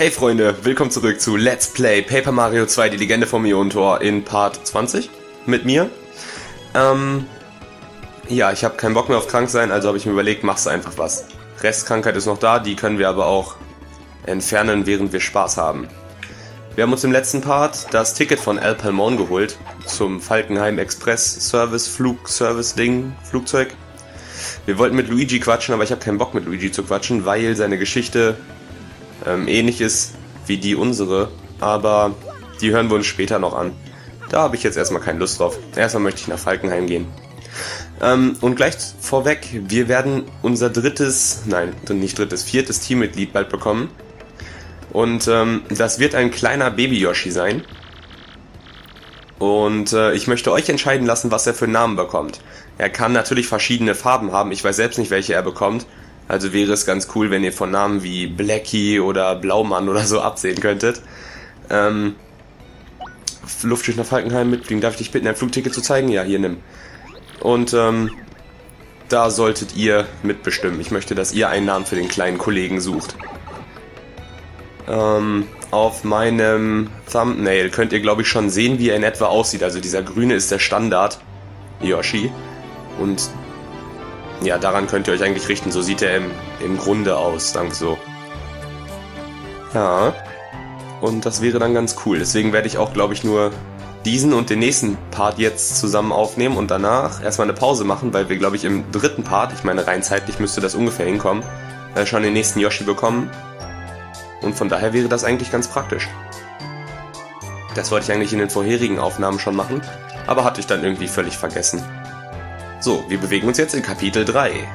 Hey Freunde, willkommen zurück zu Let's Play Paper Mario 2, die Legende vom Ionentor in Part 20 mit mir. Ähm, ja, ich habe keinen Bock mehr auf krank sein, also habe ich mir überlegt, machst du einfach was. Restkrankheit ist noch da, die können wir aber auch entfernen, während wir Spaß haben. Wir haben uns im letzten Part das Ticket von Al Palmon geholt zum Falkenheim Express Service Flugservice Ding, Flugzeug. Wir wollten mit Luigi quatschen, aber ich habe keinen Bock mit Luigi zu quatschen, weil seine Geschichte ähm, ähnlich ist wie die unsere, aber die hören wir uns später noch an. Da habe ich jetzt erstmal keine Lust drauf. Erstmal möchte ich nach Falkenheim gehen. Ähm, und gleich vorweg, wir werden unser drittes, nein, nicht drittes, viertes Teammitglied bald bekommen. Und ähm, das wird ein kleiner Baby-Yoshi sein. Und äh, ich möchte euch entscheiden lassen, was er für einen Namen bekommt. Er kann natürlich verschiedene Farben haben, ich weiß selbst nicht, welche er bekommt. Also wäre es ganz cool, wenn ihr von Namen wie Blackie oder Blaumann oder so absehen könntet. Ähm, Luftschiff nach Falkenheim mitfliegen. Darf ich dich bitten, ein Flugticket zu zeigen? Ja, hier nimm. Und ähm, da solltet ihr mitbestimmen. Ich möchte, dass ihr einen Namen für den kleinen Kollegen sucht. Ähm, auf meinem Thumbnail könnt ihr, glaube ich, schon sehen, wie er in etwa aussieht. Also dieser grüne ist der Standard Yoshi. Und ja, daran könnt ihr euch eigentlich richten. So sieht er im, im Grunde aus, dank so. Ja. Und das wäre dann ganz cool. Deswegen werde ich auch, glaube ich, nur diesen und den nächsten Part jetzt zusammen aufnehmen und danach erstmal eine Pause machen, weil wir, glaube ich, im dritten Part, ich meine rein zeitlich müsste das ungefähr hinkommen, äh, schon den nächsten Yoshi bekommen. Und von daher wäre das eigentlich ganz praktisch. Das wollte ich eigentlich in den vorherigen Aufnahmen schon machen, aber hatte ich dann irgendwie völlig vergessen. So, wir bewegen uns jetzt in Kapitel 3.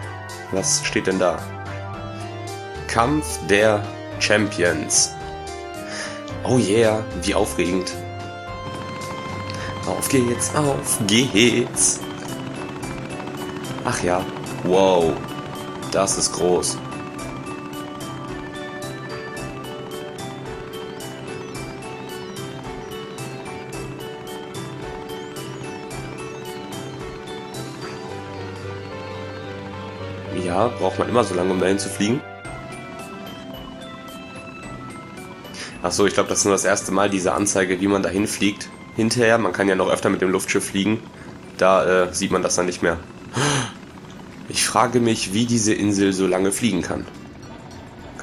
Was steht denn da? Kampf der Champions. Oh yeah, wie aufregend. Auf geht's, auf geht's. Ach ja, wow, das ist groß. Ja, braucht man immer so lange, um dahin zu fliegen. Achso, ich glaube, das ist nur das erste Mal diese Anzeige, wie man dahin fliegt. Hinterher, man kann ja noch öfter mit dem Luftschiff fliegen. Da äh, sieht man das dann nicht mehr. Ich frage mich, wie diese Insel so lange fliegen kann.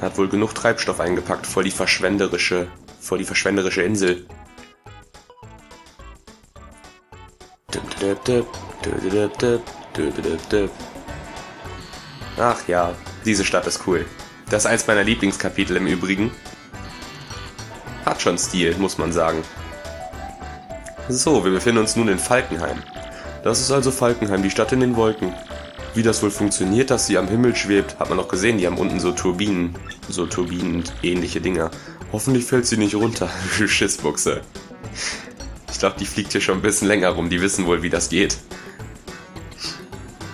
Hat wohl genug Treibstoff eingepackt vor die verschwenderische, vor die verschwenderische Insel. Ach ja, diese Stadt ist cool. Das ist eins meiner Lieblingskapitel im Übrigen. Hat schon Stil, muss man sagen. So, wir befinden uns nun in Falkenheim. Das ist also Falkenheim, die Stadt in den Wolken. Wie das wohl funktioniert, dass sie am Himmel schwebt, hat man noch gesehen, die haben unten so Turbinen, so Turbinen-ähnliche Dinger. Hoffentlich fällt sie nicht runter, Schissbuchse. Ich glaube, die fliegt hier schon ein bisschen länger rum, die wissen wohl, wie das geht.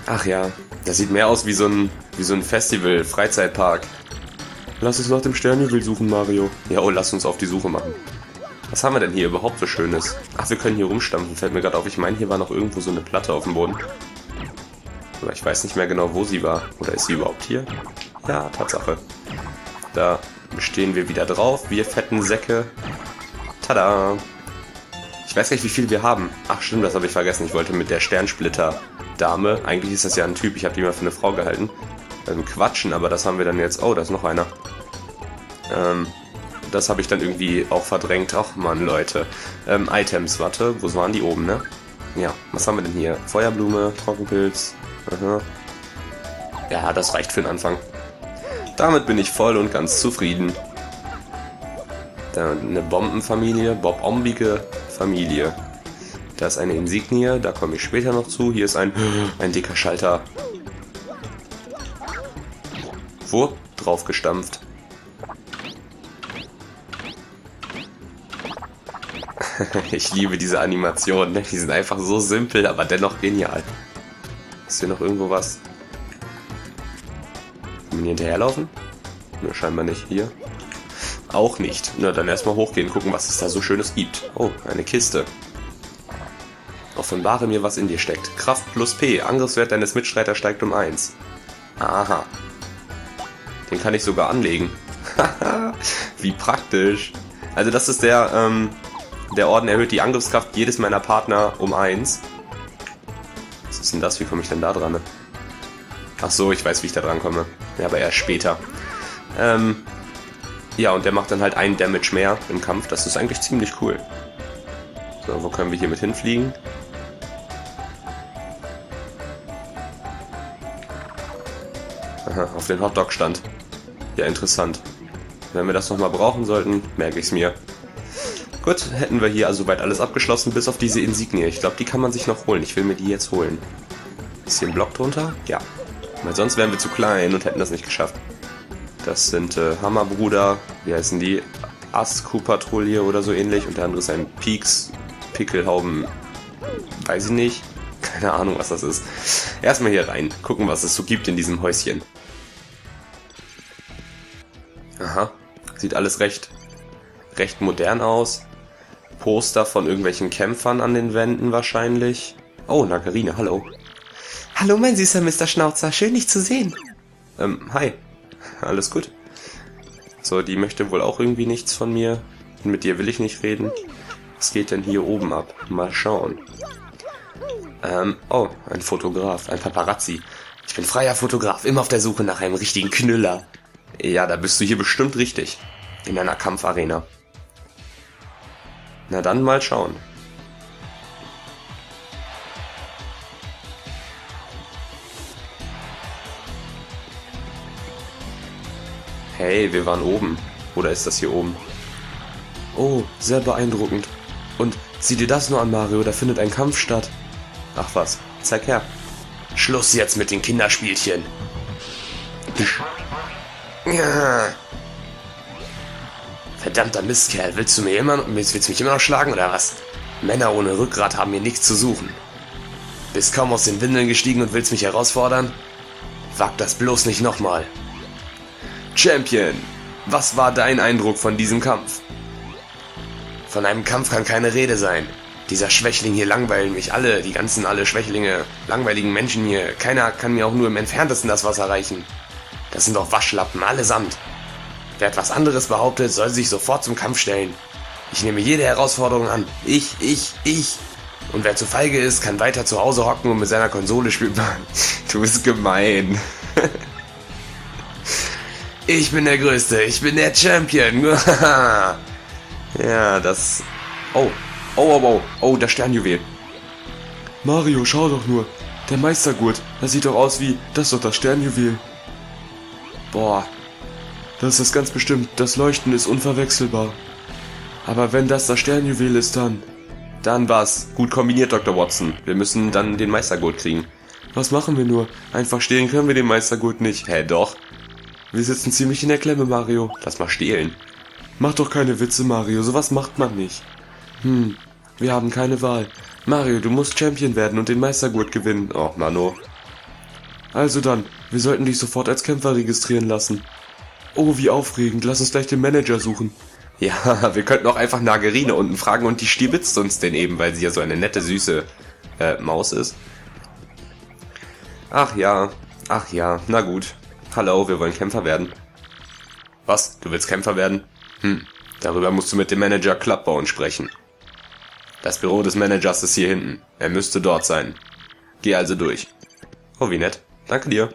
Ach ja, das sieht mehr aus wie so ein, wie so ein Festival, Freizeitpark. Lass uns nach dem Sternhügel suchen, Mario. Ja, oh, lass uns auf die Suche machen. Was haben wir denn hier überhaupt so Schönes? Ach, wir können hier rumstampfen, fällt mir gerade auf. Ich meine, hier war noch irgendwo so eine Platte auf dem Boden. Aber ich weiß nicht mehr genau, wo sie war. Oder ist sie überhaupt hier? Ja, Tatsache. Da stehen wir wieder drauf, wir fetten Säcke. Tada! Ich weiß gar nicht, wie viel wir haben. Ach stimmt, das habe ich vergessen. Ich wollte mit der Sternsplitter-Dame, eigentlich ist das ja ein Typ, ich habe die mal für eine Frau gehalten, ähm, quatschen, aber das haben wir dann jetzt... Oh, da ist noch einer. Ähm, das habe ich dann irgendwie auch verdrängt. Ach man, Leute. Ähm, Items, warte, wo waren die oben, ne? Ja, was haben wir denn hier? Feuerblume, Trockenpilz. Aha. Ja, das reicht für den Anfang. Damit bin ich voll und ganz zufrieden. Dann eine Bombenfamilie, bobombige Familie. Da ist eine Insignie, da komme ich später noch zu. Hier ist ein, ein dicker Schalter. Wurp drauf gestampft. ich liebe diese Animationen. Ne? Die sind einfach so simpel, aber dennoch genial. Ist hier noch irgendwo was? Können wir hier hinterherlaufen? Ne, scheinbar nicht. Hier? Auch nicht. Na, dann erstmal hochgehen, gucken, was es da so Schönes gibt. Oh, eine Kiste. Offenbare mir, was in dir steckt. Kraft plus P. Angriffswert deines Mitstreiters steigt um 1. Aha. Den kann ich sogar anlegen. Wie praktisch. Also das ist der, ähm, der Orden erhöht die Angriffskraft jedes meiner Partner um 1. Was ist denn das? Wie komme ich denn da dran? Ach so, ich weiß, wie ich da dran komme. Ja, aber erst später. Ähm, ja, und der macht dann halt einen Damage mehr im Kampf. Das ist eigentlich ziemlich cool. So, wo können wir hier mit hinfliegen? Aha, auf den Hotdog-Stand. Ja, interessant. Wenn wir das nochmal brauchen sollten, merke ich es mir. Gut, hätten wir hier also soweit alles abgeschlossen, bis auf diese Insignie. Ich glaube, die kann man sich noch holen. Ich will mir die jetzt holen. Ist hier ein Block drunter? Ja. Weil sonst wären wir zu klein und hätten das nicht geschafft. Das sind äh, Hammerbruder, wie heißen die? Asku-Patrouille oder so ähnlich. Und der andere ist ein Peaks, Pickelhauben, weiß ich nicht. Keine Ahnung, was das ist. Erstmal hier rein, gucken, was es so gibt in diesem Häuschen. Aha, sieht alles recht, recht modern aus. Poster von irgendwelchen Kämpfern an den Wänden wahrscheinlich. Oh, Nagarine, hallo. Hallo, mein süßer Mr. Schnauzer, schön dich zu sehen. Ähm, hi. Alles gut? So, die möchte wohl auch irgendwie nichts von mir. Mit dir will ich nicht reden. Was geht denn hier oben ab? Mal schauen. Ähm, oh, ein Fotograf, ein Paparazzi. Ich bin freier Fotograf, immer auf der Suche nach einem richtigen Knüller. Ja, da bist du hier bestimmt richtig. In einer Kampfarena. Na dann mal schauen. Hey, wir waren oben. Oder ist das hier oben? Oh, sehr beeindruckend. Und sieh dir das nur an, Mario, da findet ein Kampf statt. Ach was, zeig her. Schluss jetzt mit den Kinderspielchen. Verdammter Mistkerl, willst du mir immer willst, willst mich immer noch schlagen oder was? Männer ohne Rückgrat haben hier nichts zu suchen. Bist kaum aus den Windeln gestiegen und willst mich herausfordern? Wag das bloß nicht nochmal. Champion, was war dein Eindruck von diesem Kampf? Von einem Kampf kann keine Rede sein. Dieser Schwächling hier langweilen mich alle, die ganzen alle Schwächlinge, langweiligen Menschen hier. Keiner kann mir auch nur im entferntesten das Wasser reichen. Das sind doch Waschlappen, allesamt. Wer etwas anderes behauptet, soll sich sofort zum Kampf stellen. Ich nehme jede Herausforderung an. Ich, ich, ich. Und wer zu feige ist, kann weiter zu Hause hocken und mit seiner Konsole spielen. du bist gemein. Ich bin der Größte, ich bin der Champion. ja, das... Oh, oh, oh, oh, oh, das Sternjuwel. Mario, schau doch nur. Der Meistergurt, das sieht doch aus wie... Das ist doch das Sternjuwel. Boah. Das ist das ganz bestimmt. Das Leuchten ist unverwechselbar. Aber wenn das das Sternjuwel ist, dann... Dann was. Gut kombiniert, Dr. Watson. Wir müssen dann den Meistergurt kriegen. Was machen wir nur? Einfach stehlen können wir den Meistergurt nicht. Hä, doch. Wir sitzen ziemlich in der Klemme, Mario. Lass mal stehlen. Mach doch keine Witze, Mario. Sowas macht man nicht. Hm, wir haben keine Wahl. Mario, du musst Champion werden und den Meistergurt gewinnen. Oh, Mano. Also dann, wir sollten dich sofort als Kämpfer registrieren lassen. Oh, wie aufregend. Lass uns gleich den Manager suchen. Ja, wir könnten auch einfach Nagerine unten fragen und die stibitzt uns denn eben, weil sie ja so eine nette, süße äh, Maus ist. Ach ja, ach ja, na gut. Hallo, wir wollen Kämpfer werden. Was? Du willst Kämpfer werden? Hm, darüber musst du mit dem Manager Clubbauen sprechen. Das Büro des Managers ist hier hinten. Er müsste dort sein. Geh also durch. Oh, wie nett. Danke dir.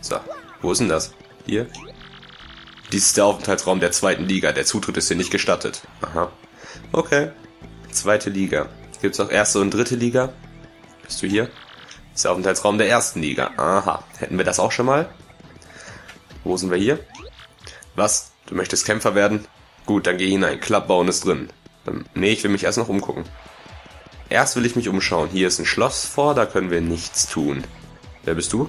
So, wo ist denn das? Hier? Dies ist der Aufenthaltsraum der zweiten Liga. Der Zutritt ist hier nicht gestattet. Aha. Okay. Zweite Liga. Gibt's auch erste und dritte Liga? Bist du hier? Ist der Aufenthaltsraum der ersten Liga. Aha. Hätten wir das auch schon mal? Wo sind wir hier? Was? Du möchtest Kämpfer werden? Gut, dann geh hinein. Klappbauen ist drin. Ähm, nee, ich will mich erst noch umgucken. Erst will ich mich umschauen. Hier ist ein Schloss vor, da können wir nichts tun. Wer bist du?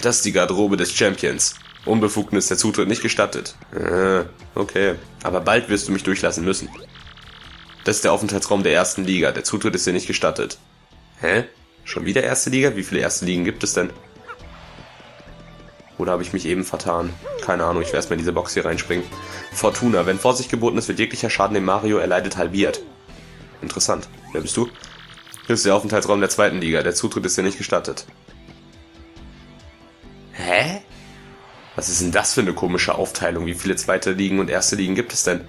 Das ist die Garderobe des Champions. Unbefugnis der Zutritt nicht gestattet. Äh, okay. Aber bald wirst du mich durchlassen müssen. Das ist der Aufenthaltsraum der ersten Liga. Der Zutritt ist dir nicht gestattet. Hä? Schon wieder erste Liga? Wie viele erste Ligen gibt es denn? Oder habe ich mich eben vertan? Keine Ahnung, ich werde erstmal in diese Box hier reinspringen. Fortuna. Wenn Vorsicht geboten ist, wird jeglicher Schaden, den Mario erleidet, halbiert. Interessant. Wer bist du? Hier ist der Aufenthaltsraum der zweiten Liga. Der Zutritt ist dir nicht gestattet. Was ist denn das für eine komische Aufteilung? Wie viele zweite Ligen und erste Ligen gibt es denn?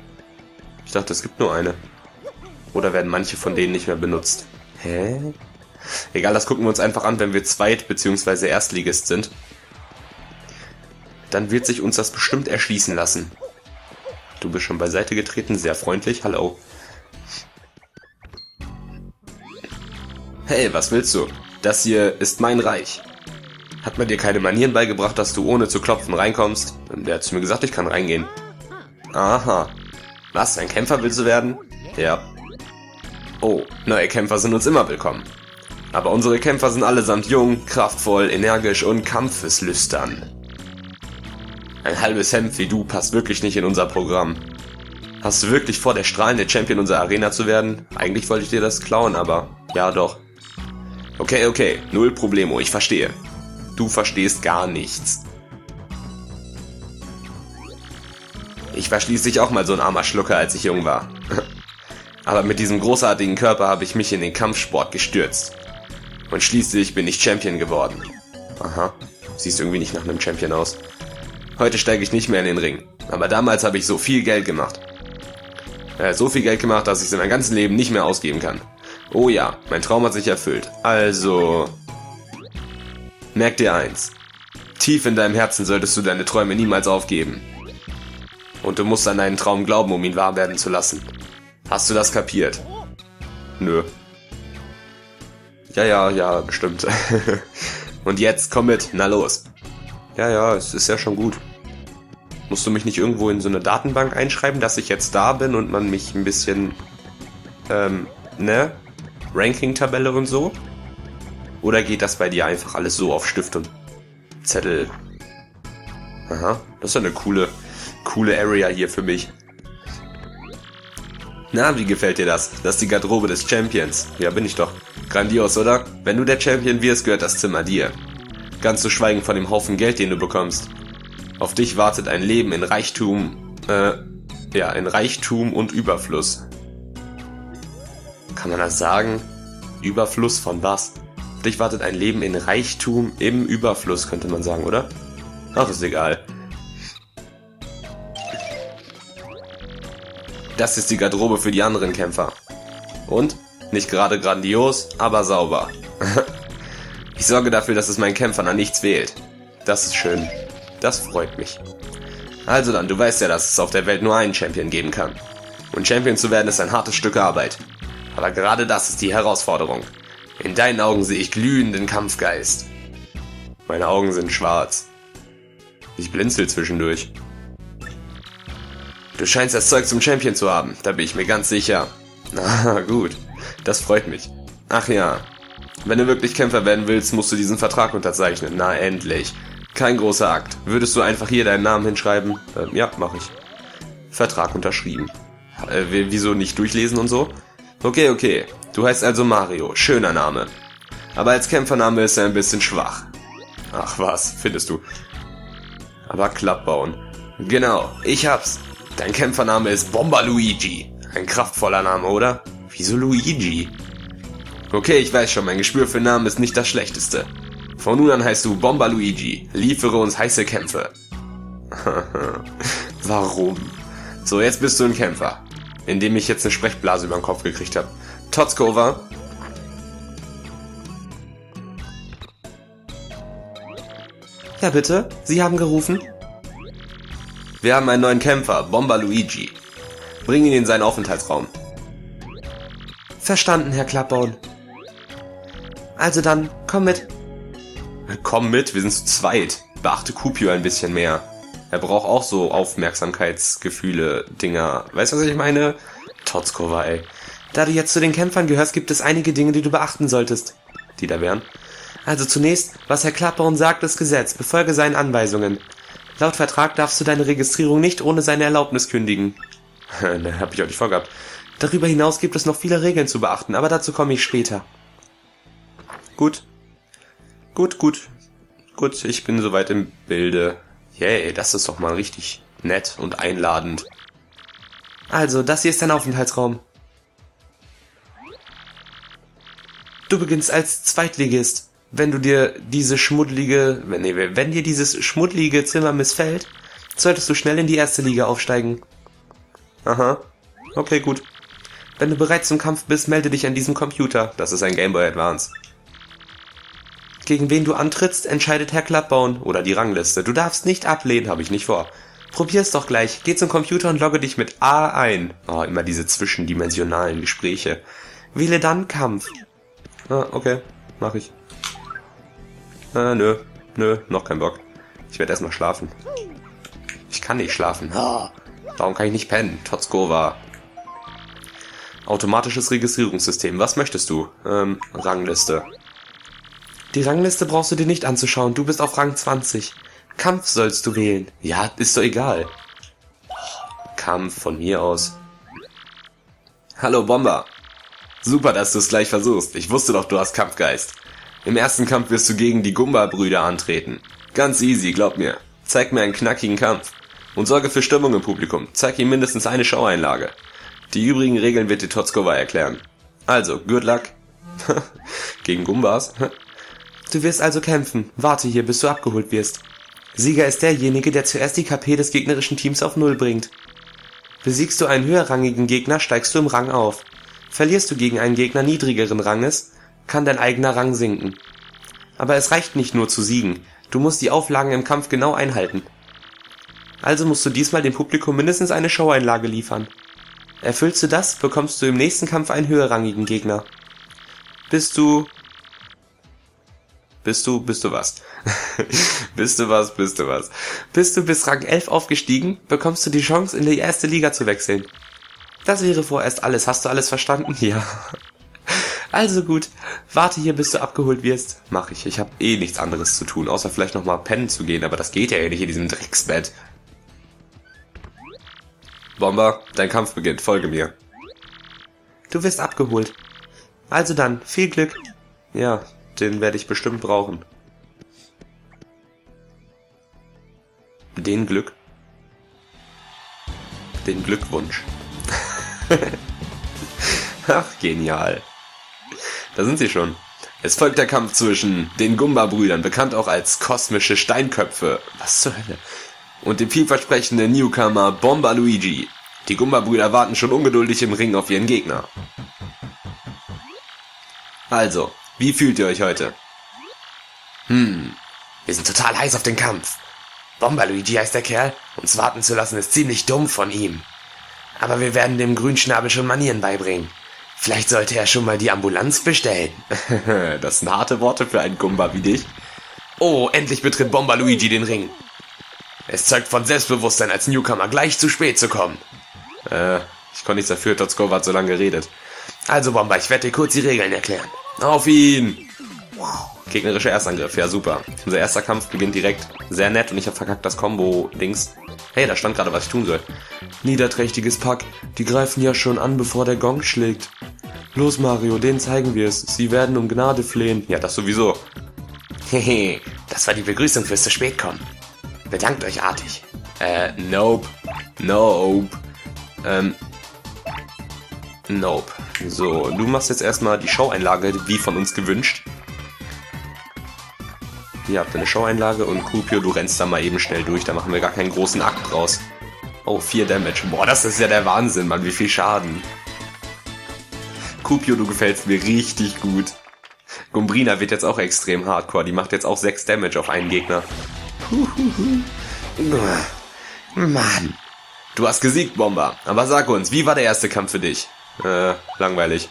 Ich dachte, es gibt nur eine. Oder werden manche von denen nicht mehr benutzt? Hä? Egal, das gucken wir uns einfach an, wenn wir Zweit- bzw. Erstligist sind. Dann wird sich uns das bestimmt erschließen lassen. Du bist schon beiseite getreten, sehr freundlich. Hallo. Hey, was willst du? Das hier ist mein Reich. Hat man dir keine Manieren beigebracht, dass du ohne zu klopfen reinkommst? Der hat zu mir gesagt, ich kann reingehen. Aha. Was, ein Kämpfer willst du werden? Ja. Oh, neue Kämpfer sind uns immer willkommen. Aber unsere Kämpfer sind allesamt jung, kraftvoll, energisch und kampfeslüstern. Ein halbes Hemd wie du passt wirklich nicht in unser Programm. Hast du wirklich vor, der strahlende Champion unserer Arena zu werden? Eigentlich wollte ich dir das klauen, aber ja doch. Okay, okay, null Problemo, ich verstehe. Du verstehst gar nichts. Ich war schließlich auch mal so ein armer Schlucker, als ich jung war. Aber mit diesem großartigen Körper habe ich mich in den Kampfsport gestürzt. Und schließlich bin ich Champion geworden. Aha, siehst irgendwie nicht nach einem Champion aus. Heute steige ich nicht mehr in den Ring. Aber damals habe ich so viel Geld gemacht. Äh, so viel Geld gemacht, dass ich es in meinem ganzen Leben nicht mehr ausgeben kann. Oh ja, mein Traum hat sich erfüllt. Also... Merk dir eins. Tief in deinem Herzen solltest du deine Träume niemals aufgeben. Und du musst an deinen Traum glauben, um ihn wahr werden zu lassen. Hast du das kapiert? Nö. Ja, ja, ja, bestimmt. Und jetzt, komm mit, na los. Ja, ja, es ist ja schon gut. Musst du mich nicht irgendwo in so eine Datenbank einschreiben, dass ich jetzt da bin und man mich ein bisschen, ähm, ne? Ranking-Tabelle und so? Oder geht das bei dir einfach alles so auf Stift und Zettel? Aha, das ist eine coole, coole Area hier für mich. Na, wie gefällt dir das? Das ist die Garderobe des Champions. Ja, bin ich doch. Grandios, oder? Wenn du der Champion wirst, gehört das Zimmer dir. Ganz zu schweigen von dem Haufen Geld, den du bekommst. Auf dich wartet ein Leben in Reichtum, äh, ja, in Reichtum und Überfluss. Kann man das sagen? Überfluss von was? Auf dich wartet ein Leben in Reichtum im Überfluss, könnte man sagen, oder? Ach, ist egal. Das ist die Garderobe für die anderen Kämpfer. Und? Nicht gerade grandios, aber sauber. ich sorge dafür, dass es meinen Kämpfern an nichts fehlt. Das ist schön. Das freut mich. Also dann, du weißt ja, dass es auf der Welt nur einen Champion geben kann. Und Champion zu werden ist ein hartes Stück Arbeit. Aber gerade das ist die Herausforderung. In deinen Augen sehe ich glühenden Kampfgeist. Meine Augen sind schwarz. Ich blinzel zwischendurch. Du scheinst das Zeug zum Champion zu haben, da bin ich mir ganz sicher. Na gut, das freut mich. Ach ja, wenn du wirklich Kämpfer werden willst, musst du diesen Vertrag unterzeichnen. Na endlich. Kein großer Akt. Würdest du einfach hier deinen Namen hinschreiben? Äh, ja, mach ich. Vertrag unterschrieben. Äh, wieso nicht durchlesen und so? Okay, okay. Du heißt also Mario. Schöner Name. Aber als Kämpfername ist er ein bisschen schwach. Ach was, findest du. Aber Klappbauen. Genau, ich hab's. Dein Kämpfername ist Bomber Luigi. Ein kraftvoller Name, oder? Wieso Luigi? Okay, ich weiß schon, mein Gespür für Namen ist nicht das schlechteste. Von nun an heißt du Bomber Luigi. Liefere uns heiße Kämpfe. Warum? So, jetzt bist du ein Kämpfer. Indem ich jetzt eine Sprechblase über den Kopf gekriegt habe. Totzkova. Ja, bitte? Sie haben gerufen? Wir haben einen neuen Kämpfer, Bomber Luigi. Bring ihn in seinen Aufenthaltsraum. Verstanden, Herr Klappbaum. Also dann, komm mit. Komm mit, wir sind zu zweit. Beachte Kupio ein bisschen mehr. Er braucht auch so Aufmerksamkeitsgefühle, Dinger. Weißt du, was ich meine? Totzkova, ey. Da du jetzt zu den Kämpfern gehörst, gibt es einige Dinge, die du beachten solltest. Die da wären? Also zunächst, was Herr Klappbaum sagt, ist Gesetz. Befolge seine Anweisungen. Laut Vertrag darfst du deine Registrierung nicht ohne seine Erlaubnis kündigen. ne, hab ich auch nicht vorgehabt. Darüber hinaus gibt es noch viele Regeln zu beachten, aber dazu komme ich später. Gut. Gut, gut. Gut, ich bin soweit im Bilde. Yay, das ist doch mal richtig nett und einladend. Also, das hier ist dein Aufenthaltsraum. Du beginnst als Zweitligist. Wenn du dir diese schmuddelige, wenn, nee, wenn dir dieses schmuddelige Zimmer missfällt, solltest du schnell in die erste Liga aufsteigen. Aha. Okay, gut. Wenn du bereit zum Kampf bist, melde dich an diesem Computer. Das ist ein Game Boy Advance. Gegen wen du antrittst, entscheidet Herr Klappbauen oder die Rangliste. Du darfst nicht ablehnen, habe ich nicht vor. Probier's doch gleich. Geh zum Computer und logge dich mit A ein. Oh, immer diese zwischendimensionalen Gespräche. Wähle dann Kampf. Ah, okay. Mach ich. Äh, nö. Nö, noch kein Bock. Ich werde erstmal schlafen. Ich kann nicht schlafen. Warum kann ich nicht pennen? Totskova. Automatisches Registrierungssystem. Was möchtest du? Ähm, Rangliste. Die Rangliste brauchst du dir nicht anzuschauen. Du bist auf Rang 20. Kampf sollst du wählen. Ja, ist doch egal. Kampf von mir aus. Hallo Bomber. Super, dass du es gleich versuchst. Ich wusste doch, du hast Kampfgeist. Im ersten Kampf wirst du gegen die Gumba-Brüder antreten. Ganz easy, glaub mir. Zeig mir einen knackigen Kampf. Und sorge für Stimmung im Publikum. Zeig ihm mindestens eine Showeinlage. Die übrigen Regeln wird dir Totskova erklären. Also, good luck. Gegen Gumbas? du wirst also kämpfen. Warte hier, bis du abgeholt wirst. Sieger ist derjenige, der zuerst die KP des gegnerischen Teams auf Null bringt. Besiegst du einen höherrangigen Gegner, steigst du im Rang auf. Verlierst du gegen einen Gegner niedrigeren Ranges, kann dein eigener Rang sinken. Aber es reicht nicht nur zu siegen. Du musst die Auflagen im Kampf genau einhalten. Also musst du diesmal dem Publikum mindestens eine Showeinlage liefern. Erfüllst du das, bekommst du im nächsten Kampf einen höherrangigen Gegner. Bist du... Bist du, bist du was? bist du was, bist du was? Bist du bis Rang 11 aufgestiegen, bekommst du die Chance, in die erste Liga zu wechseln. Das wäre vorerst alles. Hast du alles verstanden? Ja. Also gut, warte hier, bis du abgeholt wirst. Mach ich. Ich habe eh nichts anderes zu tun, außer vielleicht noch mal pennen zu gehen, aber das geht ja eh nicht in diesem Drecksbett. Bomber, dein Kampf beginnt. Folge mir. Du wirst abgeholt. Also dann, viel Glück. Ja, den werde ich bestimmt brauchen. Den Glück? Den Glückwunsch. Ach, genial. Da sind sie schon. Es folgt der Kampf zwischen den Gumba-Brüdern, bekannt auch als kosmische Steinköpfe. Was zur Hölle? und dem vielversprechenden Newcomer Bomba Luigi. Die Gumba-Brüder warten schon ungeduldig im Ring auf ihren Gegner. Also, wie fühlt ihr euch heute? Hm, wir sind total heiß auf den Kampf. Bomba Luigi heißt der Kerl, uns warten zu lassen ist ziemlich dumm von ihm. Aber wir werden dem Grünschnabel schon Manieren beibringen. Vielleicht sollte er schon mal die Ambulanz bestellen. das sind harte Worte für einen Gumba wie dich. Oh, endlich betritt Bomba Luigi den Ring. Es zeugt von Selbstbewusstsein, als Newcomer gleich zu spät zu kommen. Äh, ich konnte nichts dafür, Totsko hat so lange geredet. Also Bomber, ich werde dir kurz die Regeln erklären. Auf ihn! Gegnerischer Erstangriff, ja super. Unser erster Kampf beginnt direkt. Sehr nett und ich habe verkackt das Combo-Dings. Hey, da stand gerade, was ich tun soll. Niederträchtiges Pack, die greifen ja schon an, bevor der Gong schlägt. Los Mario, denen zeigen wir es. Sie werden um Gnade flehen. Ja, das sowieso. Hehe, das war die Begrüßung fürs zu spät kommen. Bedankt euch artig. Äh, nope. Nope. Ähm. Nope. So, du machst jetzt erstmal die Showeinlage, wie von uns gewünscht. Ihr habt eine Showeinlage und Kupio, du rennst da mal eben schnell durch, da machen wir gar keinen großen Akt draus. Oh, 4 Damage. Boah, das ist ja der Wahnsinn, Mann, wie viel Schaden. Kupio, du gefällst mir richtig gut. Gumbrina wird jetzt auch extrem hardcore, die macht jetzt auch 6 Damage auf einen Gegner. Mann. Du hast gesiegt, Bomber. Aber sag uns, wie war der erste Kampf für dich? Äh, langweilig.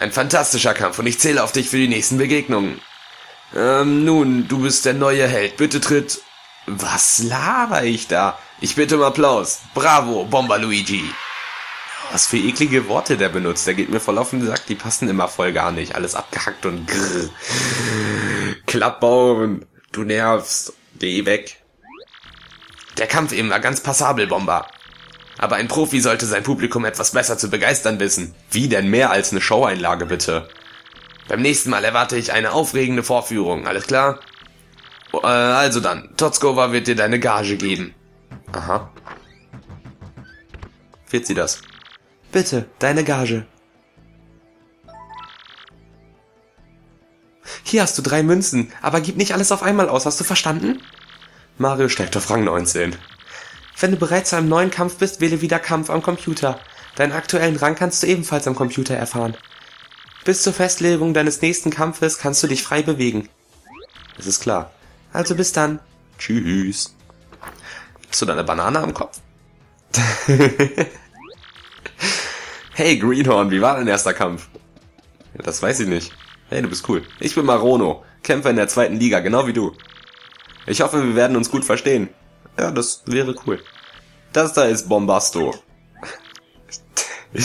Ein fantastischer Kampf und ich zähle auf dich für die nächsten Begegnungen. Ähm, nun, du bist der neue Held. Bitte tritt. Was laber ich da? Ich bitte um Applaus. Bravo, Bomber Luigi. Was für eklige Worte der benutzt. Der geht mir voll auf den Sack. Die passen immer voll gar nicht. Alles abgehackt und grrr. Klappbaum. Du nervst. Geh weg. Der Kampf eben war ganz passabel, Bomber. Aber ein Profi sollte sein Publikum etwas besser zu begeistern wissen. Wie denn mehr als eine Showeinlage, bitte? Beim nächsten Mal erwarte ich eine aufregende Vorführung, alles klar? Äh, also dann, Totskova wird dir deine Gage geben. Aha. Wird sie das? Bitte, deine Gage. Hier hast du drei Münzen, aber gib nicht alles auf einmal aus, hast du verstanden? Mario steigt auf Rang 19. Wenn du bereit zu einem neuen Kampf bist, wähle wieder Kampf am Computer. Deinen aktuellen Rang kannst du ebenfalls am Computer erfahren. Bis zur Festlegung deines nächsten Kampfes kannst du dich frei bewegen. Das ist klar. Also bis dann. Tschüss. Hast du da eine Banane am Kopf? hey Greenhorn, wie war dein erster Kampf? Das weiß ich nicht. Hey, du bist cool. Ich bin Marono, Kämpfer in der zweiten Liga, genau wie du. Ich hoffe, wir werden uns gut verstehen. Ja, das wäre cool. Das da ist Bombasto.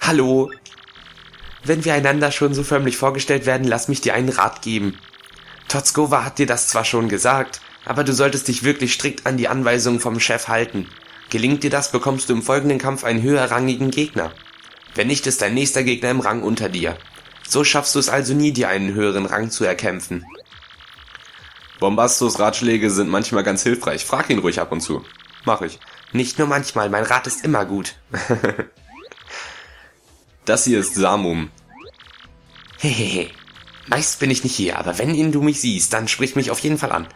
Hallo. Wenn wir einander schon so förmlich vorgestellt werden, lass mich dir einen Rat geben. Totzkova hat dir das zwar schon gesagt, aber du solltest dich wirklich strikt an die Anweisungen vom Chef halten. Gelingt dir das, bekommst du im folgenden Kampf einen höherrangigen Gegner. Wenn nicht, ist dein nächster Gegner im Rang unter dir. So schaffst du es also nie, dir einen höheren Rang zu erkämpfen. Bombastos Ratschläge sind manchmal ganz hilfreich. Frag ihn ruhig ab und zu. Mach ich. Nicht nur manchmal, mein Rat ist immer gut. das hier ist Samum. Hehehe. Meist bin ich nicht hier, aber wenn ihn du mich siehst, dann sprich mich auf jeden Fall an.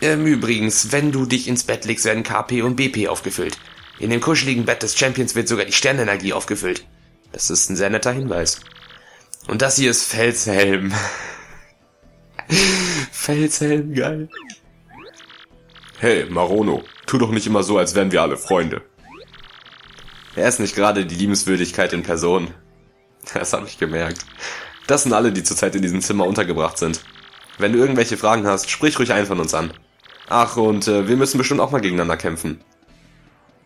Ähm, übrigens, wenn du dich ins Bett legst, werden KP und BP aufgefüllt. In dem kuscheligen Bett des Champions wird sogar die Sternenergie aufgefüllt. Das ist ein sehr netter Hinweis. Und das hier ist Felshelm. Felshelm, geil. Hey, Marono, tu doch nicht immer so, als wären wir alle Freunde. Er ist nicht gerade die Liebenswürdigkeit in Person. Das habe ich gemerkt. Das sind alle, die zurzeit in diesem Zimmer untergebracht sind. Wenn du irgendwelche Fragen hast, sprich ruhig einen von uns an. Ach, und äh, wir müssen bestimmt auch mal gegeneinander kämpfen.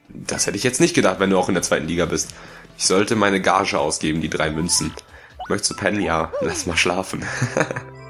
Das hätte ich jetzt nicht gedacht, wenn du auch in der zweiten Liga bist. Ich sollte meine Gage ausgeben, die drei Münzen. Möchtest du pennen? Ja, lass mal schlafen.